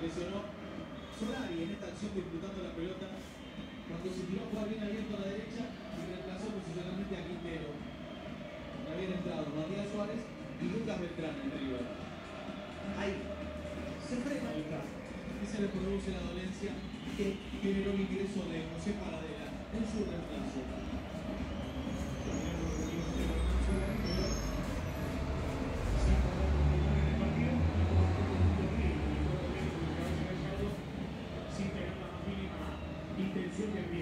Se lesionó Solari en esta acción disputando la pelota cuando se tiró a jugar bien abierto a la derecha y reemplazó posicionalmente a Quintero. Habían entrado Matías Suárez y Lucas Beltrán en River. Ahí se frena el carro y se le produce la dolencia que generó el ingreso de José Paradela en su reemplazo. Virginia